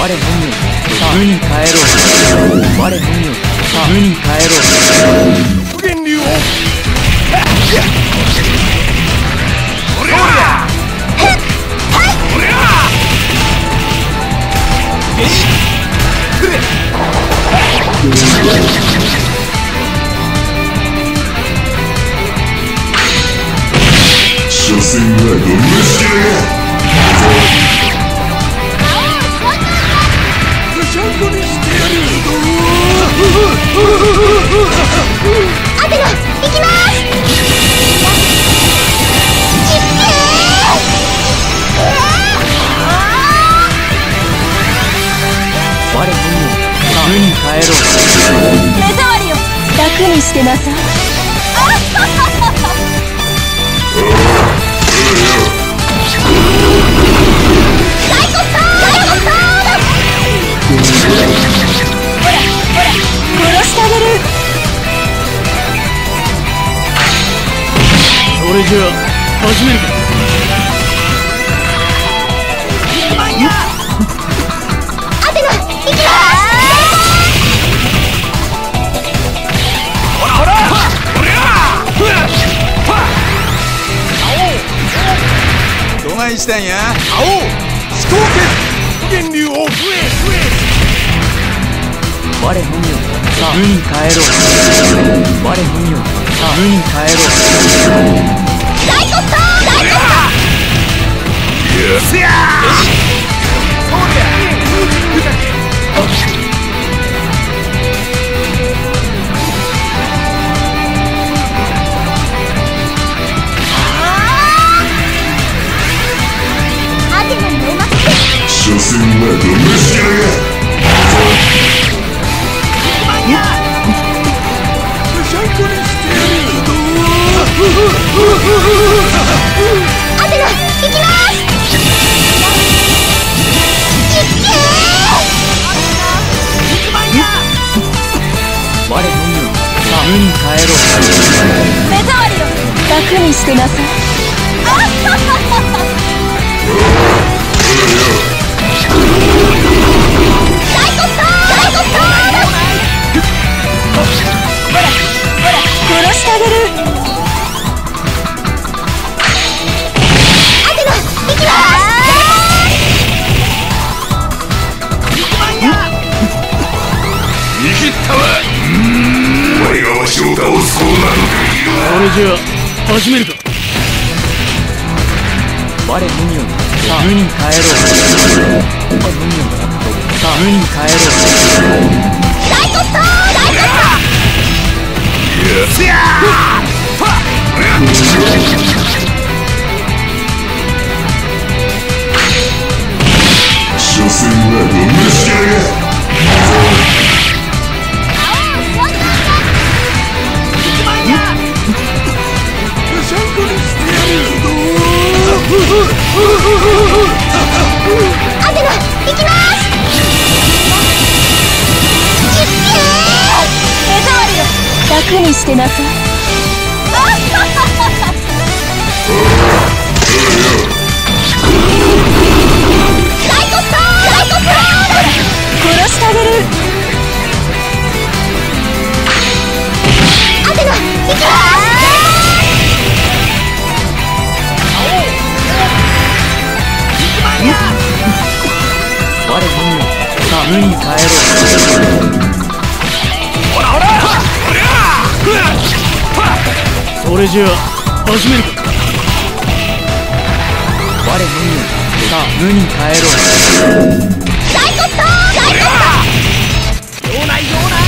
我本名さあ無に帰ろう我本名さあ無に帰ろう無限流を我本名さあ無に帰ろ目障りよ楽にしてなさいそれじゃあ始めるか。したんや。青四頭剣無限流を増え増我本名さあ。無に帰ろ。う我本名さあ無に帰ろ。うしてなさいじゃあ始めるか我本名さあ無に帰ろうさあ無に帰ろ大コスター大コスターせや所詮はゴミ虫けらぐしゃんこにしてやアテナ行きますにしてなさい。大コスター大コスター殺してあげる。アテナ行きます我本名さあ無に帰ろう。それじゃあ始めるか。我本名さあ無に帰ろう。大コスター大コスター用ない用ない。